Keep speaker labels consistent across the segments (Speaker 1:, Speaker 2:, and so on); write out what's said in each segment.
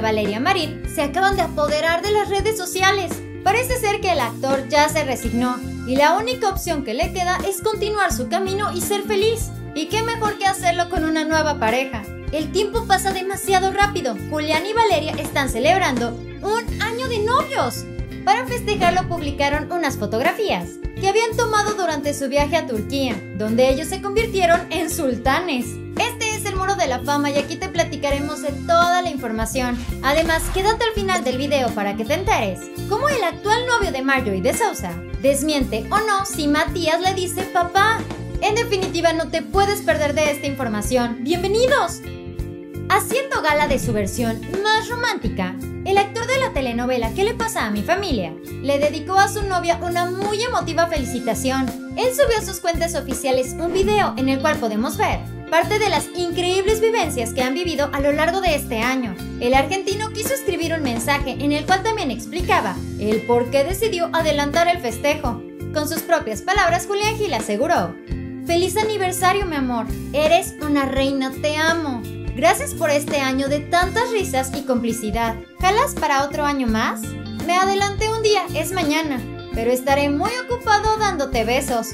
Speaker 1: Valeria Marín se acaban de apoderar de las redes sociales. Parece ser que el actor ya se resignó y la única opción que le queda es continuar su camino y ser feliz. ¿Y qué mejor que hacerlo con una nueva pareja? El tiempo pasa demasiado rápido. Julián y Valeria están celebrando un año de novios. Para festejarlo publicaron unas fotografías que habían tomado durante su viaje a Turquía, donde ellos se convirtieron en sultanes. Es de la fama y aquí te platicaremos de toda la información. Además, quédate al final del video para que te enteres cómo el actual novio de Marjorie de Sousa desmiente o no si Matías le dice papá. En definitiva, no te puedes perder de esta información. ¡Bienvenidos! Haciendo gala de su versión más romántica, el actor de la telenovela ¿Qué le pasa a mi familia? le dedicó a su novia una muy emotiva felicitación. Él subió a sus cuentas oficiales un video en el cual podemos ver parte de las increíbles vivencias que han vivido a lo largo de este año. El argentino quiso escribir un mensaje en el cual también explicaba el por qué decidió adelantar el festejo. Con sus propias palabras, Julián Gil aseguró, Feliz aniversario, mi amor. Eres una reina, te amo. Gracias por este año de tantas risas y complicidad. ¿Jalas para otro año más? Me adelanté un día, es mañana, pero estaré muy ocupado dándote besos.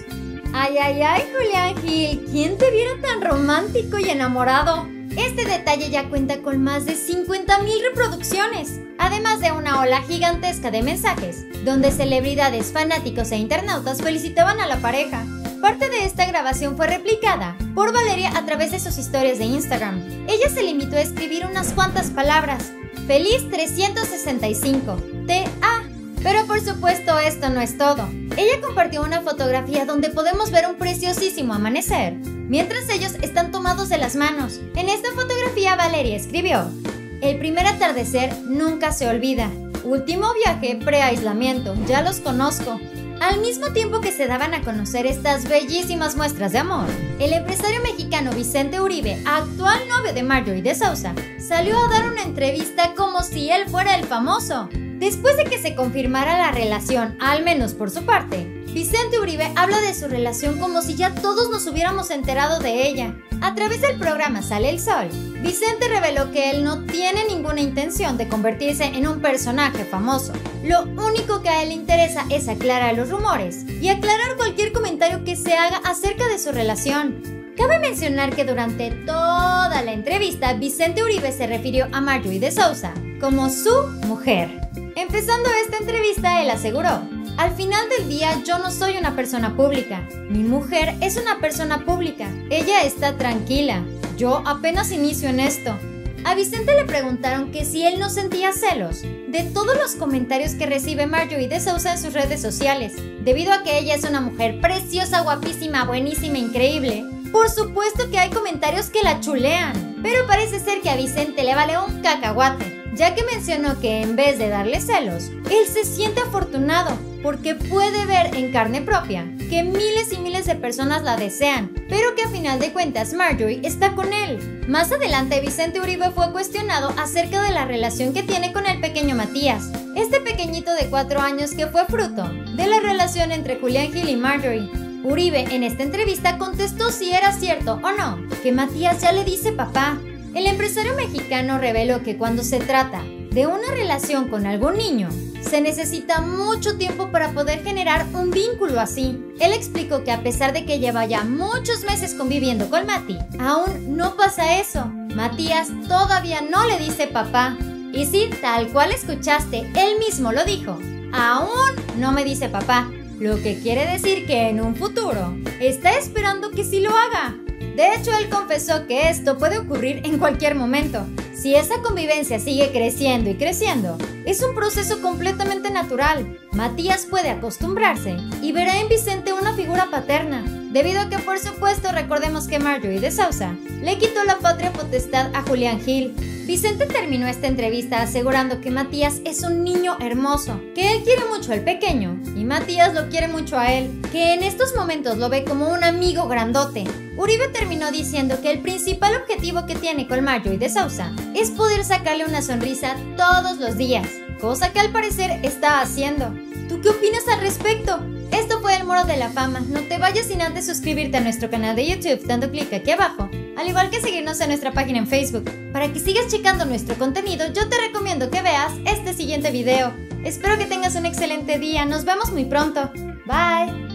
Speaker 1: Ay, ay, ay, Julián Gil, ¿quién te viera tan romántico y enamorado? Este detalle ya cuenta con más de 50.000 reproducciones, además de una ola gigantesca de mensajes, donde celebridades, fanáticos e internautas felicitaban a la pareja. Parte de esta grabación fue replicada por Valeria a través de sus historias de Instagram. Ella se limitó a escribir unas cuantas palabras. Feliz 365. T.A. Pero por supuesto esto no es todo. Ella compartió una fotografía donde podemos ver un preciosísimo amanecer, mientras ellos están tomados de las manos. En esta fotografía Valeria escribió, El primer atardecer nunca se olvida. Último viaje pre-aislamiento, ya los conozco. Al mismo tiempo que se daban a conocer estas bellísimas muestras de amor, el empresario mexicano Vicente Uribe, actual novio de Marjorie de Sousa, salió a dar una entrevista como si él fuera el famoso. Después de que se confirmara la relación, al menos por su parte, Vicente Uribe habla de su relación como si ya todos nos hubiéramos enterado de ella. A través del programa Sale el Sol, Vicente reveló que él no tiene ninguna intención de convertirse en un personaje famoso. Lo único que a él le interesa es aclarar los rumores y aclarar cualquier comentario que se haga acerca de su relación. Cabe mencionar que durante toda la entrevista Vicente Uribe se refirió a Marjorie de Sousa como su mujer. Empezando esta entrevista, él aseguró, al final del día yo no soy una persona pública, mi mujer es una persona pública, ella está tranquila, yo apenas inicio en esto. A Vicente le preguntaron que si él no sentía celos de todos los comentarios que recibe Marjorie de Sousa en sus redes sociales, debido a que ella es una mujer preciosa, guapísima, buenísima, increíble. Por supuesto que hay comentarios que la chulean, pero parece ser que a Vicente le vale un cacahuate ya que mencionó que en vez de darle celos, él se siente afortunado porque puede ver en carne propia que miles y miles de personas la desean, pero que a final de cuentas Marjorie está con él. Más adelante Vicente Uribe fue cuestionado acerca de la relación que tiene con el pequeño Matías, este pequeñito de 4 años que fue fruto de la relación entre Julián Gil y Marjorie. Uribe en esta entrevista contestó si era cierto o no, que Matías ya le dice papá, el empresario mexicano reveló que cuando se trata de una relación con algún niño, se necesita mucho tiempo para poder generar un vínculo así. Él explicó que a pesar de que lleva ya muchos meses conviviendo con Mati, aún no pasa eso. Matías todavía no le dice papá. Y sí, tal cual escuchaste, él mismo lo dijo. Aún no me dice papá, lo que quiere decir que en un futuro está esperando que sí lo haga. De hecho, él confesó que esto puede ocurrir en cualquier momento. Si esa convivencia sigue creciendo y creciendo, es un proceso completamente natural. Matías puede acostumbrarse y verá en Vicente una figura paterna, debido a que por supuesto recordemos que Marjorie de Sousa le quitó la patria potestad a Julián Gil, Vicente terminó esta entrevista asegurando que Matías es un niño hermoso, que él quiere mucho al pequeño y Matías lo quiere mucho a él, que en estos momentos lo ve como un amigo grandote. Uribe terminó diciendo que el principal objetivo que tiene con Marjorie de Sousa es poder sacarle una sonrisa todos los días, cosa que al parecer está haciendo. ¿Tú qué opinas al respecto? Esto fue el Muro de la Fama. No te vayas sin antes suscribirte a nuestro canal de YouTube dando clic aquí abajo, al igual que seguirnos en nuestra página en Facebook. Para que sigas checando nuestro contenido, yo te recomiendo que veas este siguiente video. Espero que tengas un excelente día. Nos vemos muy pronto. Bye.